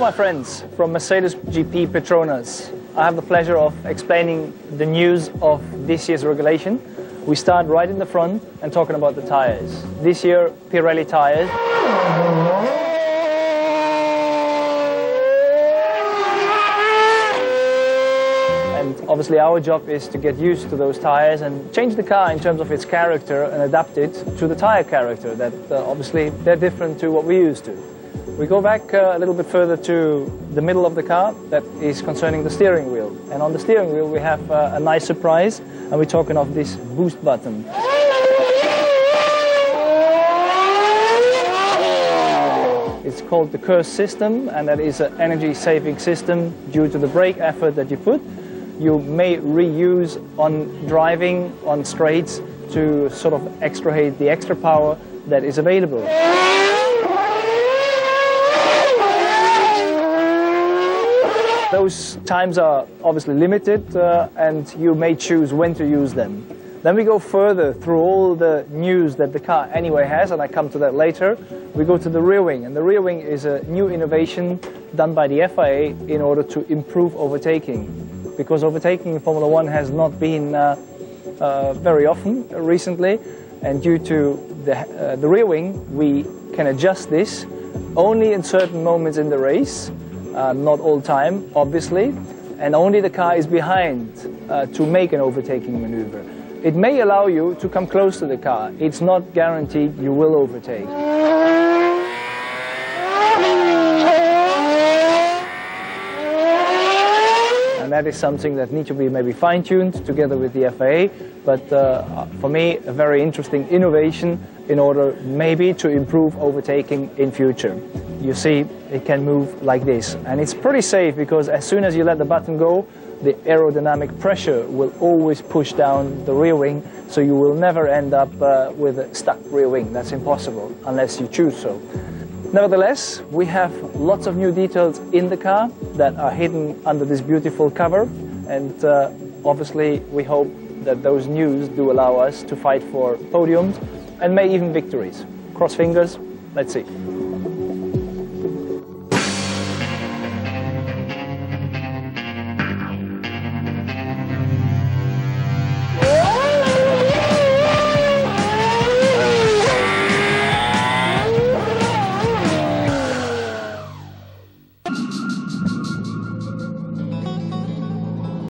my friends from Mercedes GP Petronas. I have the pleasure of explaining the news of this year's regulation. We start right in the front and talking about the tires. This year, Pirelli tires. And obviously our job is to get used to those tires and change the car in terms of its character and adapt it to the tire character that uh, obviously they're different to what we used to. We go back uh, a little bit further to the middle of the car that is concerning the steering wheel. And on the steering wheel we have uh, a nice surprise and we're talking of this boost button. It's called the KERS system and that is an energy saving system due to the brake effort that you put. You may reuse on driving on straights to sort of extract the extra power that is available. Those times are obviously limited uh, and you may choose when to use them. Then we go further through all the news that the car anyway has, and I come to that later. We go to the rear wing, and the rear wing is a new innovation done by the FIA in order to improve overtaking. Because overtaking in Formula One has not been uh, uh, very often recently, and due to the, uh, the rear wing, we can adjust this only in certain moments in the race, uh, not all time, obviously, and only the car is behind uh, to make an overtaking maneuver. It may allow you to come close to the car. It's not guaranteed you will overtake. That is something that needs to be maybe fine-tuned together with the FIA. But uh, for me, a very interesting innovation in order maybe to improve overtaking in future. You see, it can move like this. And it's pretty safe because as soon as you let the button go, the aerodynamic pressure will always push down the rear wing, so you will never end up uh, with a stuck rear wing. That's impossible unless you choose so. Nevertheless, we have lots of new details in the car that are hidden under this beautiful cover, and uh, obviously we hope that those news do allow us to fight for podiums and may even victories. Cross fingers, let's see.